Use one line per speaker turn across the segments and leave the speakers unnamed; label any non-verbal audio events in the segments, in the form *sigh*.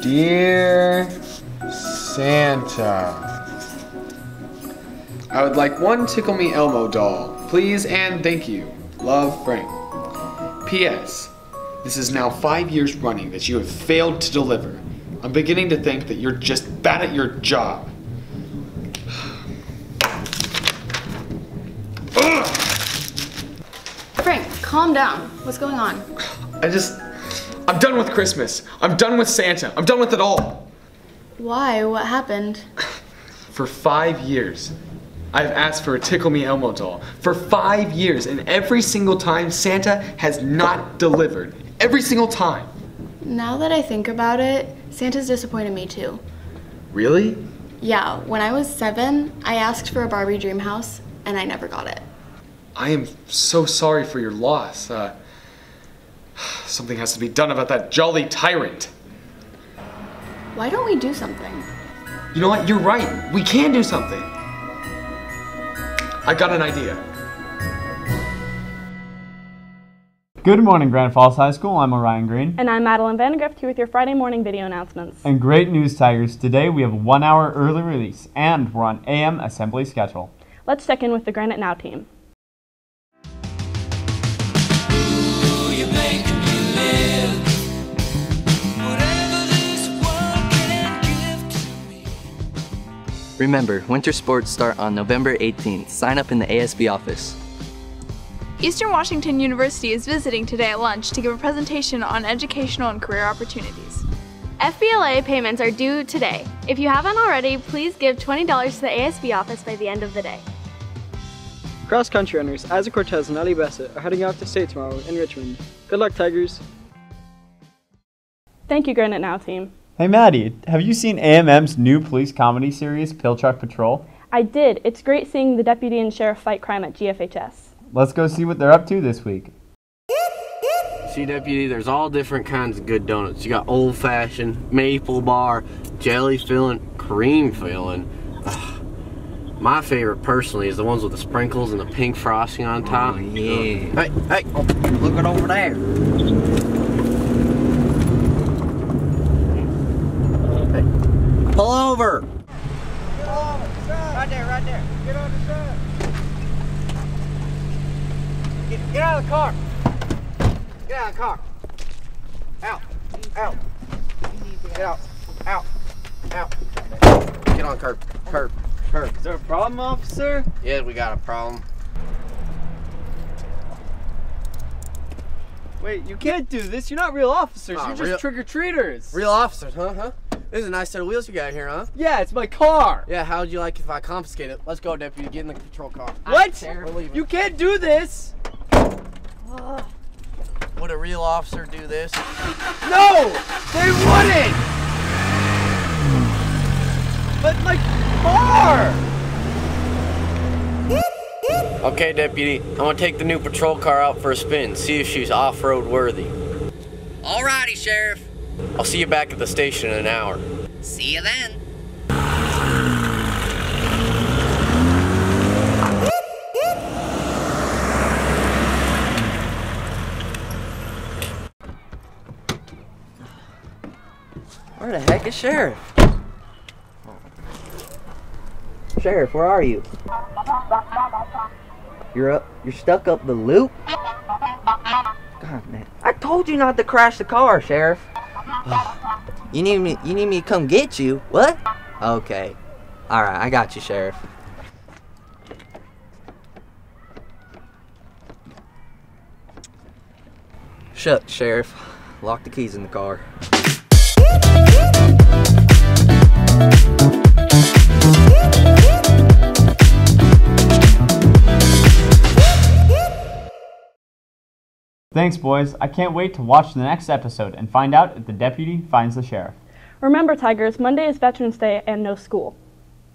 Dear Santa, I would like one Tickle Me Elmo doll, please and thank you. Love, Frank. P.S. This is now five years running that you have failed to deliver. I'm beginning to think that you're just bad at your job.
Frank, calm down. What's going on?
I just. I'm done with Christmas. I'm done with Santa. I'm done with it all.
Why? What happened? *laughs*
For five years, I've asked for a Tickle Me Elmo doll. For five years, and every single time, Santa has not delivered. Every single time.
Now that I think about it, Santa's disappointed me too.
Really?
Yeah, when I was seven, I asked for a Barbie dream house, and I never got it.
I am so sorry for your loss. Uh, *sighs* something has to be done about that jolly tyrant.
Why don't we do something?
You know what? You're right. We can do something. I got an idea.
Good morning, Granite Falls High School. I'm Orion Green.
And I'm Madeline Vandegrift here with your Friday morning video announcements.
And great news, Tigers. Today we have a one hour early release, and we're on AM assembly schedule.
Let's check in with the Granite Now team.
Remember, winter sports start on November 18th. Sign up in the ASB office.
Eastern Washington University is visiting today at lunch to give a presentation on educational and career opportunities.
FBLA payments are due today. If you haven't already, please give $20 to the ASB office by the end of the day.
Cross country runners Isaac Cortez and Ali Bassett are heading off to state tomorrow in Richmond. Good luck, Tigers.
Thank you, Granite Now team.
Hey, Maddie, have you seen AMM's new police comedy series, Pill Truck Patrol?
I did. It's great seeing the deputy and sheriff fight crime at GFHS.
Let's go see what they're up to this week.
See, Deputy, there's all different kinds of good donuts. You got old fashioned, maple bar, jelly filling, cream filling. Ugh. My favorite, personally, is the ones with the sprinkles and the pink frosting on top.
Oh, yeah.
Hey, hey,
oh, look at over there.
Hey.
Pull over.
Right there, right there. Get on the side. Get, get out of the car. Get out of the car. Out. Out. Get out. Out. Out.
Get on curb. Curb. Curb.
Is there a problem, officer?
Yeah, we got a problem.
Wait, you can't do this. You're not real officers.
Oh,
You're
real-
just trick-or-treaters.
Real officers, huh? Huh? This is a nice set of wheels you got here, huh?
Yeah, it's my car.
Yeah, how would you like if I confiscate it? Let's go, deputy. Get in the patrol car.
What? You can't do this.
Would a real officer do this?
No, they wouldn't. But my car.
Okay, deputy. I'm gonna take the new patrol car out for a spin. See if she's off-road worthy.
Alrighty, Sheriff.
I'll see you back at the station in an hour.
See you then. Where the heck is Sheriff? Sheriff, where are you? You're up. You're stuck up the loop. God, man! I told you not to crash the car, Sheriff. *sighs* you need me. You need me to come get you. What? Okay. All right, I got you, Sheriff. Shut, Sheriff. Lock the keys in the car.
Thanks, boys. I can't wait to watch the next episode and find out if the deputy finds the sheriff.
Remember, Tigers, Monday is Veterans Day and no school.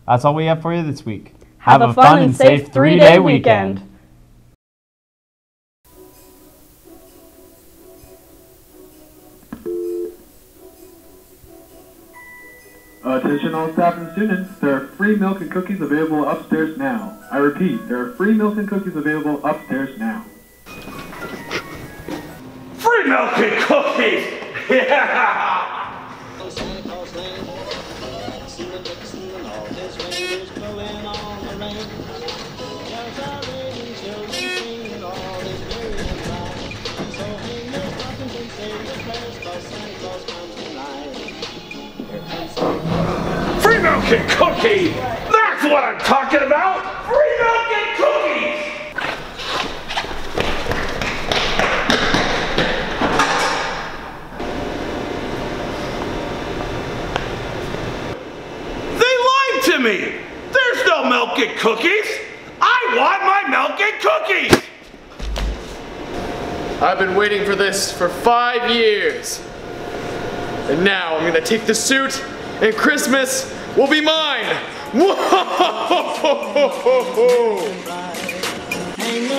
That's all we have for you this week.
Have a fun and safe three-day weekend.
Attention all staff and students, there are free milk and cookies available upstairs now. I repeat, there are free milk and cookies available upstairs now.
Free milk and cookies! Yeah! Free milk and cookie! That's what I'm talking about! And cookies! I want my milk and cookies!
I've been waiting for this for five years. And now I'm gonna take the suit and Christmas will be mine. *laughs*
Hang